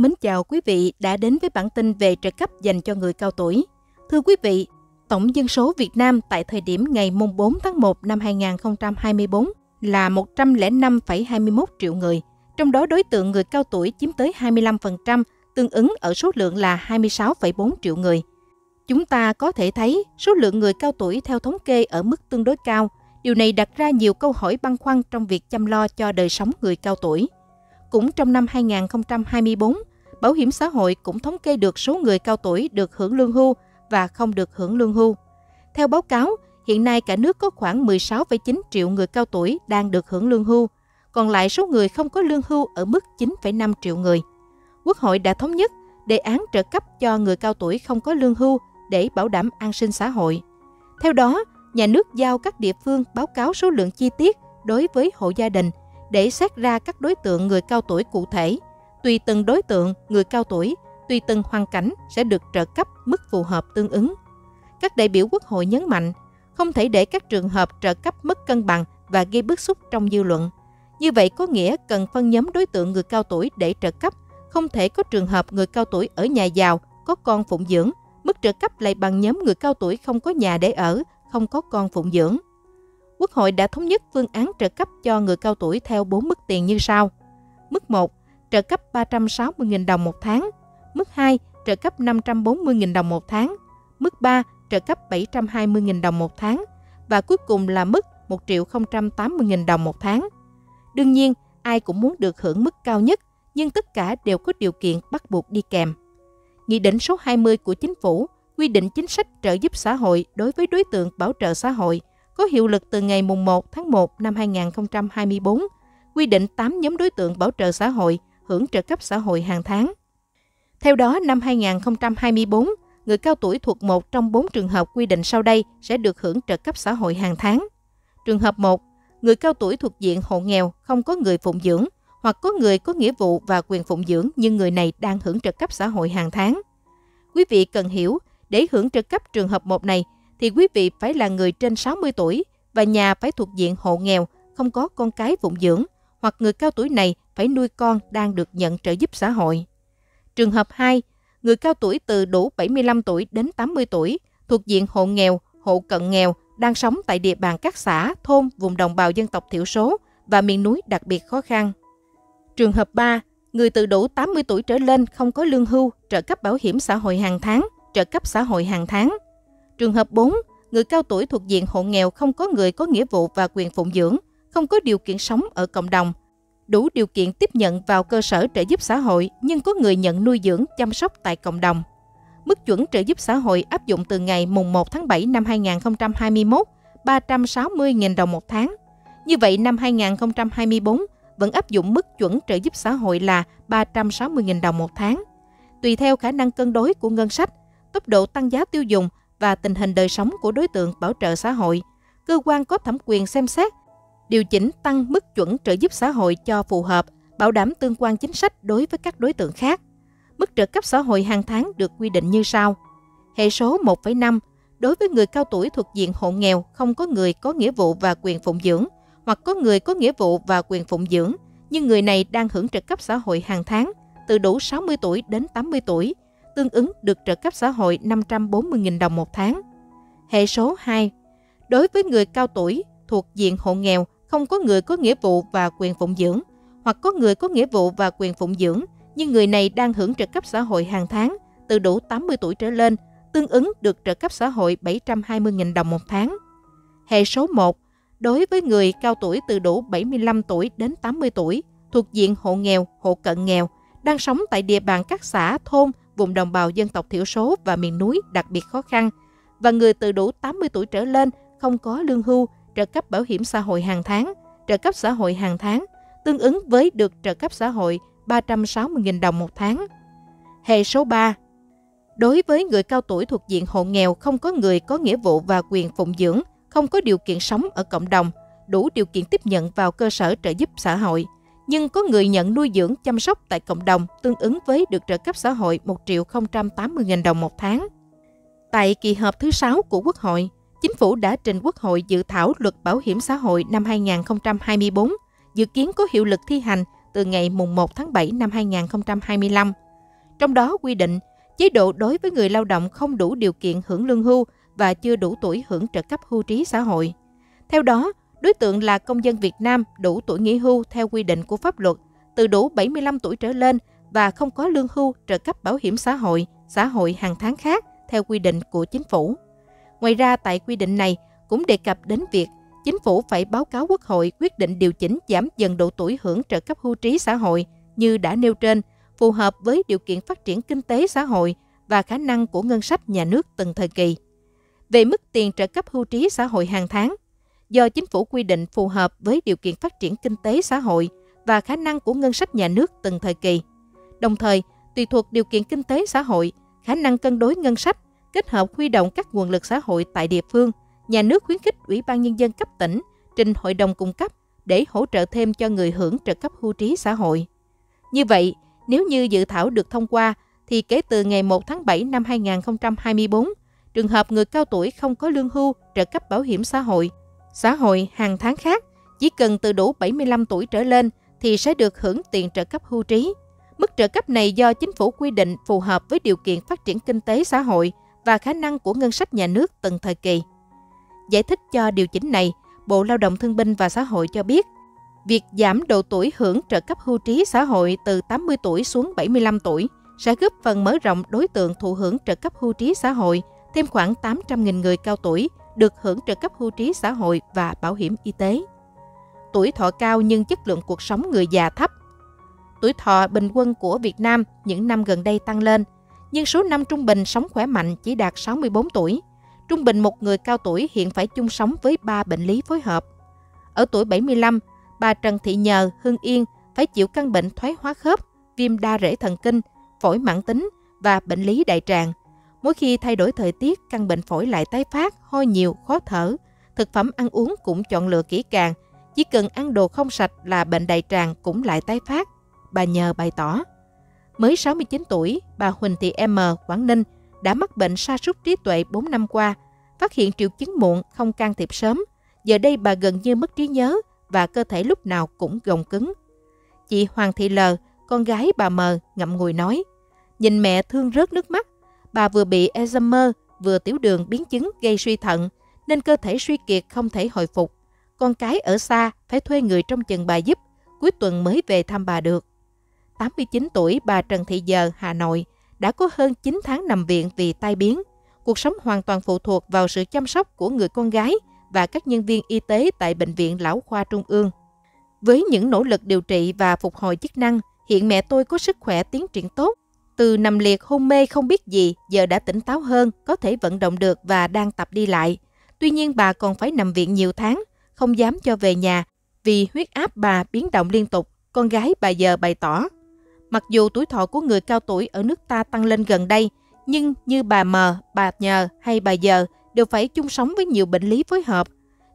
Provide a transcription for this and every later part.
Mến chào quý vị đã đến với bản tin về trợ cấp dành cho người cao tuổi. Thưa quý vị, tổng dân số Việt Nam tại thời điểm ngày 4 tháng 1 năm 2024 là 105,21 triệu người, trong đó đối tượng người cao tuổi chiếm tới 25%, tương ứng ở số lượng là 26,4 triệu người. Chúng ta có thể thấy số lượng người cao tuổi theo thống kê ở mức tương đối cao. Điều này đặt ra nhiều câu hỏi băn khoăn trong việc chăm lo cho đời sống người cao tuổi. Cũng trong năm 2024, Bảo hiểm xã hội cũng thống kê được số người cao tuổi được hưởng lương hưu và không được hưởng lương hưu. Theo báo cáo, hiện nay cả nước có khoảng 16,9 triệu người cao tuổi đang được hưởng lương hưu, còn lại số người không có lương hưu ở mức 9,5 triệu người. Quốc hội đã thống nhất đề án trợ cấp cho người cao tuổi không có lương hưu để bảo đảm an sinh xã hội. Theo đó, nhà nước giao các địa phương báo cáo số lượng chi tiết đối với hộ gia đình để xét ra các đối tượng người cao tuổi cụ thể. Tùy từng đối tượng người cao tuổi, tùy từng hoàn cảnh sẽ được trợ cấp mức phù hợp tương ứng. Các đại biểu Quốc hội nhấn mạnh, không thể để các trường hợp trợ cấp mất cân bằng và gây bức xúc trong dư luận. Như vậy có nghĩa cần phân nhóm đối tượng người cao tuổi để trợ cấp, không thể có trường hợp người cao tuổi ở nhà giàu, có con phụng dưỡng, mức trợ cấp lại bằng nhóm người cao tuổi không có nhà để ở, không có con phụng dưỡng. Quốc hội đã thống nhất phương án trợ cấp cho người cao tuổi theo 4 mức tiền như sau. Mức 1, trợ cấp 360.000 đồng một tháng. Mức 2, trợ cấp 540.000 đồng một tháng. Mức 3, trợ cấp 720.000 đồng một tháng. Và cuối cùng là mức 1 triệu 080.000 đồng một tháng. Đương nhiên, ai cũng muốn được hưởng mức cao nhất, nhưng tất cả đều có điều kiện bắt buộc đi kèm. Nghị định số 20 của Chính phủ quy định chính sách trợ giúp xã hội đối với đối tượng bảo trợ xã hội có hiệu lực từ ngày 1 tháng 1 năm 2024, quy định 8 nhóm đối tượng bảo trợ xã hội hưởng trợ cấp xã hội hàng tháng. Theo đó, năm 2024, người cao tuổi thuộc một trong bốn trường hợp quy định sau đây sẽ được hưởng trợ cấp xã hội hàng tháng. Trường hợp 1, người cao tuổi thuộc diện hộ nghèo không có người phụng dưỡng hoặc có người có nghĩa vụ và quyền phụng dưỡng nhưng người này đang hưởng trợ cấp xã hội hàng tháng. Quý vị cần hiểu, để hưởng trợ cấp trường hợp 1 này thì quý vị phải là người trên 60 tuổi và nhà phải thuộc diện hộ nghèo, không có con cái phụng dưỡng hoặc người cao tuổi này phải nuôi con đang được nhận trợ giúp xã hội. Trường hợp 2, người cao tuổi từ đủ 75 tuổi đến 80 tuổi, thuộc diện hộ nghèo, hộ cận nghèo, đang sống tại địa bàn các xã, thôn, vùng đồng bào dân tộc thiểu số và miền núi đặc biệt khó khăn. Trường hợp 3, người từ đủ 80 tuổi trở lên không có lương hưu, trợ cấp bảo hiểm xã hội hàng tháng, trợ cấp xã hội hàng tháng. Trường hợp 4, người cao tuổi thuộc diện hộ nghèo không có người có nghĩa vụ và quyền phụng dưỡng, không có điều kiện sống ở cộng đồng, đủ điều kiện tiếp nhận vào cơ sở trợ giúp xã hội nhưng có người nhận nuôi dưỡng chăm sóc tại cộng đồng. Mức chuẩn trợ giúp xã hội áp dụng từ ngày mùng 1 tháng 7 năm 2021, 360.000 đồng một tháng. Như vậy năm 2024 vẫn áp dụng mức chuẩn trợ giúp xã hội là 360.000 đồng một tháng. Tùy theo khả năng cân đối của ngân sách, tốc độ tăng giá tiêu dùng và tình hình đời sống của đối tượng bảo trợ xã hội, cơ quan có thẩm quyền xem xét điều chỉnh tăng mức chuẩn trợ giúp xã hội cho phù hợp, bảo đảm tương quan chính sách đối với các đối tượng khác. Mức trợ cấp xã hội hàng tháng được quy định như sau. Hệ số 1,5 đối với người cao tuổi thuộc diện hộ nghèo không có người có nghĩa vụ và quyền phụng dưỡng hoặc có người có nghĩa vụ và quyền phụng dưỡng nhưng người này đang hưởng trợ cấp xã hội hàng tháng từ đủ 60 tuổi đến 80 tuổi, tương ứng được trợ cấp xã hội 540.000 đồng một tháng. Hệ số 2 Đối với người cao tuổi thuộc diện hộ nghèo không có người có nghĩa vụ và quyền phụng dưỡng, hoặc có người có nghĩa vụ và quyền phụng dưỡng, nhưng người này đang hưởng trợ cấp xã hội hàng tháng từ đủ 80 tuổi trở lên, tương ứng được trợ cấp xã hội 720.000 đồng một tháng. Hệ số 1. Đối với người cao tuổi từ đủ 75 tuổi đến 80 tuổi, thuộc diện hộ nghèo, hộ cận nghèo, đang sống tại địa bàn các xã, thôn, vùng đồng bào dân tộc thiểu số và miền núi đặc biệt khó khăn, và người từ đủ 80 tuổi trở lên không có lương hưu, trợ cấp bảo hiểm xã hội hàng tháng, trợ cấp xã hội hàng tháng, tương ứng với được trợ cấp xã hội 360.000 đồng một tháng. Hệ số 3 Đối với người cao tuổi thuộc diện hộ nghèo không có người có nghĩa vụ và quyền phụng dưỡng, không có điều kiện sống ở cộng đồng, đủ điều kiện tiếp nhận vào cơ sở trợ giúp xã hội, nhưng có người nhận nuôi dưỡng chăm sóc tại cộng đồng tương ứng với được trợ cấp xã hội 1 triệu 080.000 đồng một tháng. Tại kỳ họp thứ 6 của Quốc hội, Chính phủ đã trình Quốc hội dự thảo luật bảo hiểm xã hội năm 2024, dự kiến có hiệu lực thi hành từ ngày 1 tháng 7 năm 2025. Trong đó quy định, chế độ đối với người lao động không đủ điều kiện hưởng lương hưu và chưa đủ tuổi hưởng trợ cấp hưu trí xã hội. Theo đó, đối tượng là công dân Việt Nam đủ tuổi nghỉ hưu theo quy định của pháp luật, từ đủ 75 tuổi trở lên và không có lương hưu, trợ cấp bảo hiểm xã hội, xã hội hàng tháng khác theo quy định của chính phủ. Ngoài ra, tại quy định này cũng đề cập đến việc chính phủ phải báo cáo Quốc hội quyết định điều chỉnh giảm dần độ tuổi hưởng trợ cấp hưu trí xã hội như đã nêu trên, phù hợp với điều kiện phát triển kinh tế xã hội và khả năng của ngân sách nhà nước từng thời kỳ. Về mức tiền trợ cấp hưu trí xã hội hàng tháng, do chính phủ quy định phù hợp với điều kiện phát triển kinh tế xã hội và khả năng của ngân sách nhà nước từng thời kỳ. Đồng thời, tùy thuộc điều kiện kinh tế xã hội, khả năng cân đối ngân sách, kết hợp huy động các nguồn lực xã hội tại địa phương, nhà nước khuyến khích Ủy ban Nhân dân cấp tỉnh trình Hội đồng cung cấp để hỗ trợ thêm cho người hưởng trợ cấp hưu trí xã hội. Như vậy, nếu như dự thảo được thông qua, thì kể từ ngày 1 tháng 7 năm 2024, trường hợp người cao tuổi không có lương hưu, trợ cấp bảo hiểm xã hội, xã hội hàng tháng khác, chỉ cần từ đủ 75 tuổi trở lên thì sẽ được hưởng tiền trợ cấp hưu trí. Mức trợ cấp này do chính phủ quy định phù hợp với điều kiện phát triển kinh tế xã hội và khả năng của ngân sách nhà nước từng thời kỳ. Giải thích cho điều chỉnh này, Bộ Lao động Thương binh và Xã hội cho biết, việc giảm độ tuổi hưởng trợ cấp hưu trí xã hội từ 80 tuổi xuống 75 tuổi sẽ góp phần mở rộng đối tượng thụ hưởng trợ cấp hưu trí xã hội thêm khoảng 800.000 người cao tuổi được hưởng trợ cấp hưu trí xã hội và bảo hiểm y tế. Tuổi thọ cao nhưng chất lượng cuộc sống người già thấp. Tuổi thọ bình quân của Việt Nam những năm gần đây tăng lên, nhưng số năm trung bình sống khỏe mạnh chỉ đạt 64 tuổi. Trung bình một người cao tuổi hiện phải chung sống với 3 bệnh lý phối hợp. Ở tuổi 75, bà Trần Thị Nhờ, Hưng Yên phải chịu căn bệnh thoái hóa khớp, viêm đa rễ thần kinh, phổi mãn tính và bệnh lý đại tràng. Mỗi khi thay đổi thời tiết, căn bệnh phổi lại tái phát, hôi nhiều, khó thở. Thực phẩm ăn uống cũng chọn lựa kỹ càng. Chỉ cần ăn đồ không sạch là bệnh đại tràng cũng lại tái phát. Bà nhờ bày tỏ. Mới 69 tuổi, bà Huỳnh Thị M. Quảng Ninh đã mắc bệnh sa sút trí tuệ 4 năm qua, phát hiện triệu chứng muộn, không can thiệp sớm. Giờ đây bà gần như mất trí nhớ và cơ thể lúc nào cũng gồng cứng. Chị Hoàng Thị L, con gái bà M, ngậm ngùi nói, nhìn mẹ thương rớt nước mắt bà vừa bị Alzheimer, vừa tiểu đường biến chứng gây suy thận, nên cơ thể suy kiệt không thể hồi phục. Con cái ở xa phải thuê người trong chừng bà giúp, cuối tuần mới về thăm bà được. 89 tuổi bà Trần Thị Giờ, Hà Nội, đã có hơn 9 tháng nằm viện vì tai biến. Cuộc sống hoàn toàn phụ thuộc vào sự chăm sóc của người con gái và các nhân viên y tế tại Bệnh viện Lão Khoa Trung ương. Với những nỗ lực điều trị và phục hồi chức năng, hiện mẹ tôi có sức khỏe tiến triển tốt từ nằm liệt hôn mê không biết gì, giờ đã tỉnh táo hơn, có thể vận động được và đang tập đi lại. Tuy nhiên bà còn phải nằm viện nhiều tháng, không dám cho về nhà vì huyết áp bà biến động liên tục, con gái bà giờ bày tỏ. Mặc dù tuổi thọ của người cao tuổi ở nước ta tăng lên gần đây, nhưng như bà Mờ, bà Nhờ hay bà Giờ đều phải chung sống với nhiều bệnh lý phối hợp.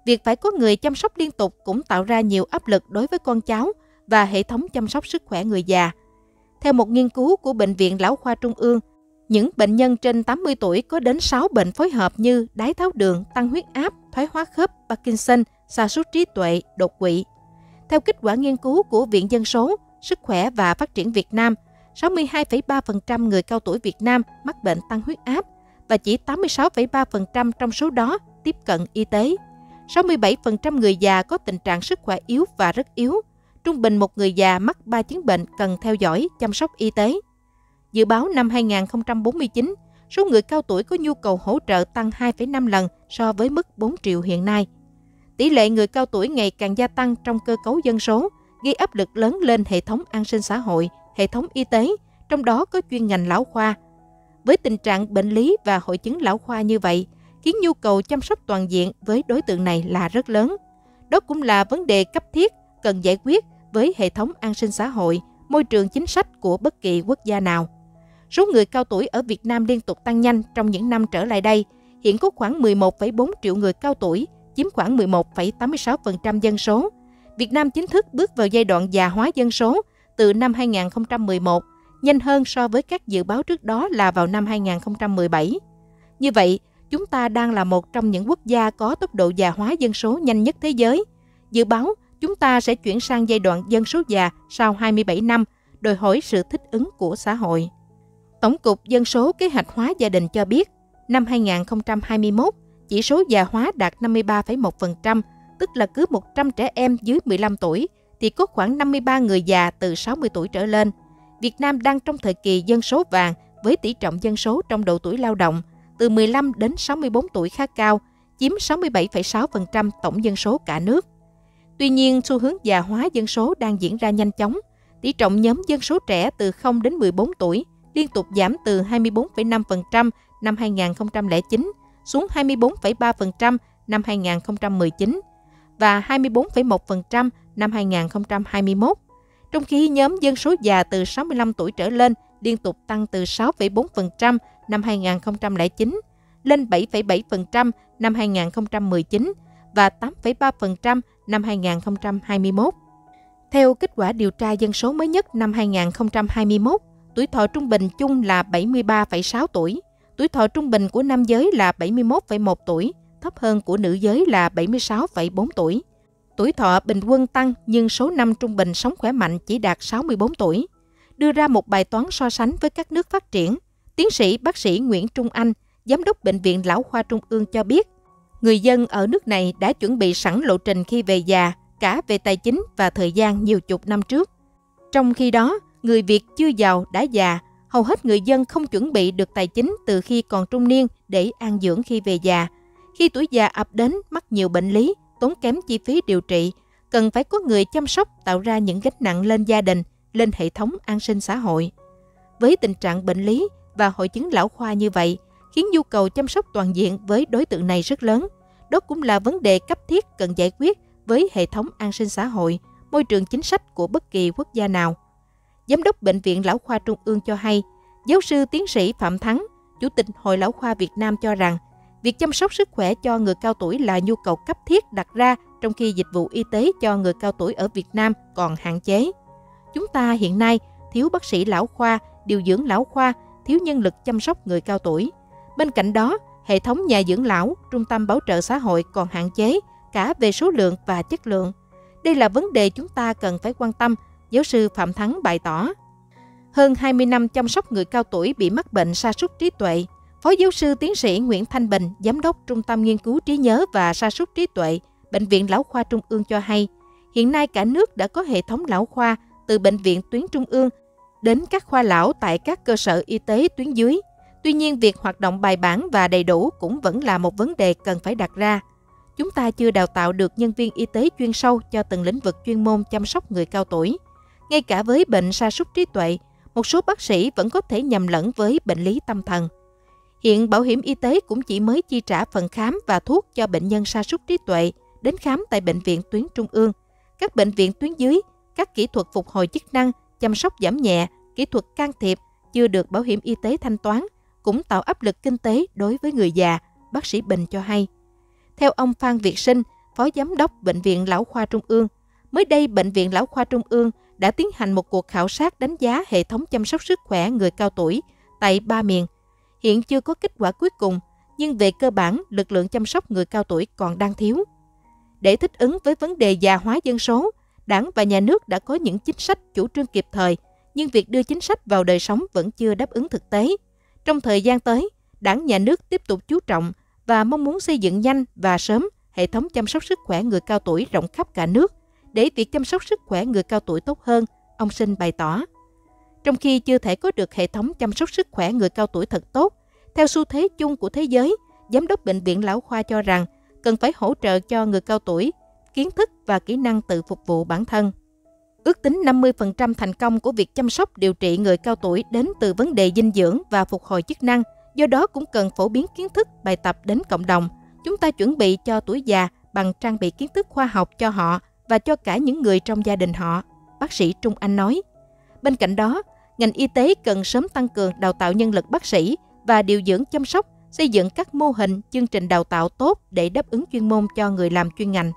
Việc phải có người chăm sóc liên tục cũng tạo ra nhiều áp lực đối với con cháu và hệ thống chăm sóc sức khỏe người già. Theo một nghiên cứu của Bệnh viện Lão Khoa Trung ương, những bệnh nhân trên 80 tuổi có đến 6 bệnh phối hợp như đái tháo đường, tăng huyết áp, thoái hóa khớp, Parkinson, sa sút trí tuệ, đột quỵ. Theo kết quả nghiên cứu của Viện Dân số, Sức khỏe và Phát triển Việt Nam, 62,3% người cao tuổi Việt Nam mắc bệnh tăng huyết áp và chỉ 86,3% trong số đó tiếp cận y tế. 67% người già có tình trạng sức khỏe yếu và rất yếu, trung bình một người già mắc 3 chứng bệnh cần theo dõi, chăm sóc y tế. Dự báo năm 2049, số người cao tuổi có nhu cầu hỗ trợ tăng 2,5 lần so với mức 4 triệu hiện nay. Tỷ lệ người cao tuổi ngày càng gia tăng trong cơ cấu dân số, gây áp lực lớn lên hệ thống an sinh xã hội, hệ thống y tế, trong đó có chuyên ngành lão khoa. Với tình trạng bệnh lý và hội chứng lão khoa như vậy, khiến nhu cầu chăm sóc toàn diện với đối tượng này là rất lớn. Đó cũng là vấn đề cấp thiết cần giải quyết với hệ thống an sinh xã hội, môi trường chính sách của bất kỳ quốc gia nào. Số người cao tuổi ở Việt Nam liên tục tăng nhanh trong những năm trở lại đây. Hiện có khoảng 11,4 triệu người cao tuổi, chiếm khoảng 11,86% dân số. Việt Nam chính thức bước vào giai đoạn già hóa dân số từ năm 2011, nhanh hơn so với các dự báo trước đó là vào năm 2017. Như vậy, chúng ta đang là một trong những quốc gia có tốc độ già hóa dân số nhanh nhất thế giới. Dự báo chúng ta sẽ chuyển sang giai đoạn dân số già sau 27 năm, đòi hỏi sự thích ứng của xã hội. Tổng cục Dân số Kế hoạch hóa gia đình cho biết, năm 2021, chỉ số già hóa đạt 53,1%, tức là cứ 100 trẻ em dưới 15 tuổi thì có khoảng 53 người già từ 60 tuổi trở lên. Việt Nam đang trong thời kỳ dân số vàng với tỷ trọng dân số trong độ tuổi lao động từ 15 đến 64 tuổi khá cao, chiếm 67,6% tổng dân số cả nước. Tuy nhiên, xu hướng già hóa dân số đang diễn ra nhanh chóng. Tỷ trọng nhóm dân số trẻ từ 0 đến 14 tuổi liên tục giảm từ 24,5% năm 2009 xuống 24,3% năm 2019 và 24,1% năm 2021, trong khi nhóm dân số già từ 65 tuổi trở lên liên tục tăng từ 6,4% năm 2009 lên 7,7% năm 2019 và 8,3% năm 2021. Theo kết quả điều tra dân số mới nhất năm 2021, tuổi thọ trung bình chung là 73,6 tuổi, tuổi thọ trung bình của nam giới là 71,1 tuổi, thấp hơn của nữ giới là 76,4 tuổi. Tuổi thọ bình quân tăng nhưng số năm trung bình sống khỏe mạnh chỉ đạt 64 tuổi. Đưa ra một bài toán so sánh với các nước phát triển, tiến sĩ bác sĩ Nguyễn Trung Anh, giám đốc Bệnh viện Lão Khoa Trung ương cho biết, người dân ở nước này đã chuẩn bị sẵn lộ trình khi về già, cả về tài chính và thời gian nhiều chục năm trước. Trong khi đó, người Việt chưa giàu đã già, hầu hết người dân không chuẩn bị được tài chính từ khi còn trung niên để an dưỡng khi về già. Khi tuổi già ập đến mắc nhiều bệnh lý, tốn kém chi phí điều trị, cần phải có người chăm sóc tạo ra những gánh nặng lên gia đình, lên hệ thống an sinh xã hội. Với tình trạng bệnh lý và hội chứng lão khoa như vậy, khiến nhu cầu chăm sóc toàn diện với đối tượng này rất lớn. Đó cũng là vấn đề cấp thiết cần giải quyết với hệ thống an sinh xã hội, môi trường chính sách của bất kỳ quốc gia nào. Giám đốc Bệnh viện Lão Khoa Trung ương cho hay, giáo sư tiến sĩ Phạm Thắng, Chủ tịch Hội Lão Khoa Việt Nam cho rằng, việc chăm sóc sức khỏe cho người cao tuổi là nhu cầu cấp thiết đặt ra trong khi dịch vụ y tế cho người cao tuổi ở Việt Nam còn hạn chế. Chúng ta hiện nay thiếu bác sĩ lão khoa, điều dưỡng lão khoa, thiếu nhân lực chăm sóc người cao tuổi. Bên cạnh đó, hệ thống nhà dưỡng lão, trung tâm bảo trợ xã hội còn hạn chế cả về số lượng và chất lượng. Đây là vấn đề chúng ta cần phải quan tâm, giáo sư Phạm Thắng bày tỏ. Hơn 20 năm chăm sóc người cao tuổi bị mắc bệnh sa sút trí tuệ, Phó giáo sư tiến sĩ Nguyễn Thanh Bình, Giám đốc Trung tâm Nghiên cứu trí nhớ và sa sút trí tuệ, Bệnh viện Lão khoa Trung ương cho hay, hiện nay cả nước đã có hệ thống lão khoa từ bệnh viện tuyến trung ương đến các khoa lão tại các cơ sở y tế tuyến dưới. Tuy nhiên, việc hoạt động bài bản và đầy đủ cũng vẫn là một vấn đề cần phải đặt ra. Chúng ta chưa đào tạo được nhân viên y tế chuyên sâu cho từng lĩnh vực chuyên môn chăm sóc người cao tuổi. Ngay cả với bệnh sa sút trí tuệ, một số bác sĩ vẫn có thể nhầm lẫn với bệnh lý tâm thần. Hiện bảo hiểm y tế cũng chỉ mới chi trả phần khám và thuốc cho bệnh nhân sa sút trí tuệ đến khám tại bệnh viện tuyến trung ương. Các bệnh viện tuyến dưới, các kỹ thuật phục hồi chức năng, chăm sóc giảm nhẹ, kỹ thuật can thiệp chưa được bảo hiểm y tế thanh toán cũng tạo áp lực kinh tế đối với người già, bác sĩ Bình cho hay. Theo ông Phan Việt Sinh, Phó Giám đốc Bệnh viện Lão Khoa Trung ương, mới đây Bệnh viện Lão Khoa Trung ương đã tiến hành một cuộc khảo sát đánh giá hệ thống chăm sóc sức khỏe người cao tuổi tại ba miền. Hiện chưa có kết quả cuối cùng, nhưng về cơ bản, lực lượng chăm sóc người cao tuổi còn đang thiếu. Để thích ứng với vấn đề già hóa dân số, Đảng và nhà nước đã có những chính sách chủ trương kịp thời, nhưng việc đưa chính sách vào đời sống vẫn chưa đáp ứng thực tế. Trong thời gian tới, Đảng nhà nước tiếp tục chú trọng và mong muốn xây dựng nhanh và sớm hệ thống chăm sóc sức khỏe người cao tuổi rộng khắp cả nước để việc chăm sóc sức khỏe người cao tuổi tốt hơn, ông Sinh bày tỏ. Trong khi chưa thể có được hệ thống chăm sóc sức khỏe người cao tuổi thật tốt, theo xu thế chung của thế giới, Giám đốc Bệnh viện Lão Khoa cho rằng cần phải hỗ trợ cho người cao tuổi kiến thức và kỹ năng tự phục vụ bản thân. Ước tính 50% thành công của việc chăm sóc điều trị người cao tuổi đến từ vấn đề dinh dưỡng và phục hồi chức năng, do đó cũng cần phổ biến kiến thức bài tập đến cộng đồng. Chúng ta chuẩn bị cho tuổi già bằng trang bị kiến thức khoa học cho họ và cho cả những người trong gia đình họ, bác sĩ Trung Anh nói. Bên cạnh đó, ngành y tế cần sớm tăng cường đào tạo nhân lực bác sĩ và điều dưỡng chăm sóc, xây dựng các mô hình, chương trình đào tạo tốt để đáp ứng chuyên môn cho người làm chuyên ngành.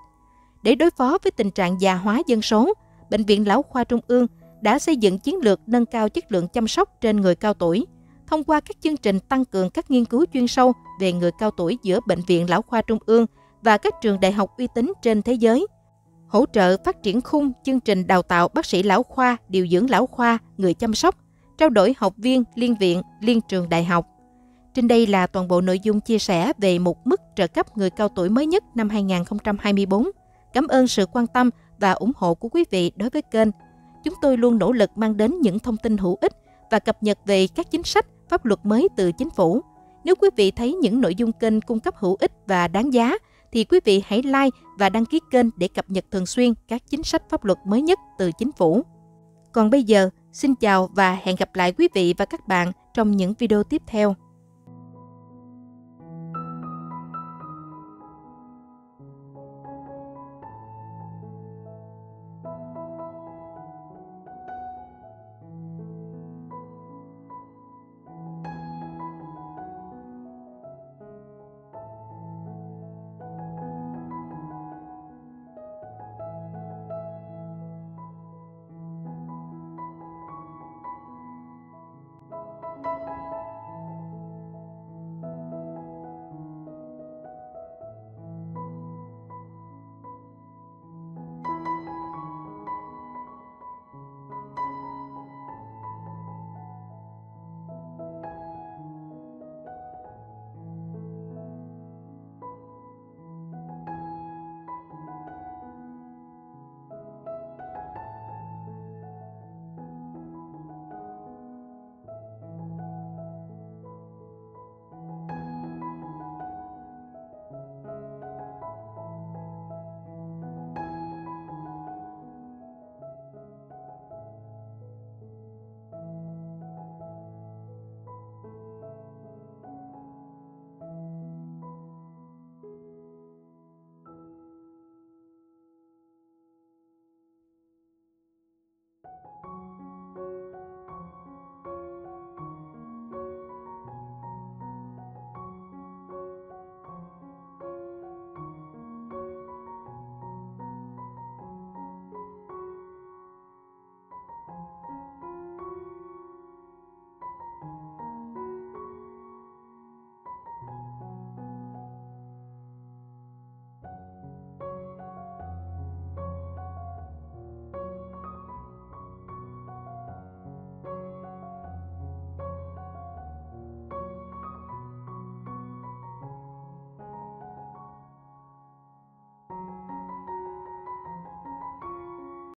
Để đối phó với tình trạng già hóa dân số, Bệnh viện Lão Khoa Trung ương đã xây dựng chiến lược nâng cao chất lượng chăm sóc trên người cao tuổi, thông qua các chương trình tăng cường các nghiên cứu chuyên sâu về người cao tuổi giữa Bệnh viện Lão Khoa Trung ương và các trường đại học uy tín trên thế giới, hỗ trợ phát triển khung chương trình đào tạo bác sĩ lão khoa, điều dưỡng lão khoa, người chăm sóc, trao đổi học viên, liên viện, liên trường đại học. Trên đây là toàn bộ nội dung chia sẻ về một mức trợ cấp người cao tuổi mới nhất năm 2024. Cảm ơn sự quan tâm và ủng hộ của quý vị đối với kênh. Chúng tôi luôn nỗ lực mang đến những thông tin hữu ích và cập nhật về các chính sách, pháp luật mới từ chính phủ. Nếu quý vị thấy những nội dung kênh cung cấp hữu ích và đáng giá, thì quý vị hãy like và đăng ký kênh để cập nhật thường xuyên các chính sách pháp luật mới nhất từ chính phủ. Còn bây giờ, xin chào và hẹn gặp lại quý vị và các bạn trong những video tiếp theo.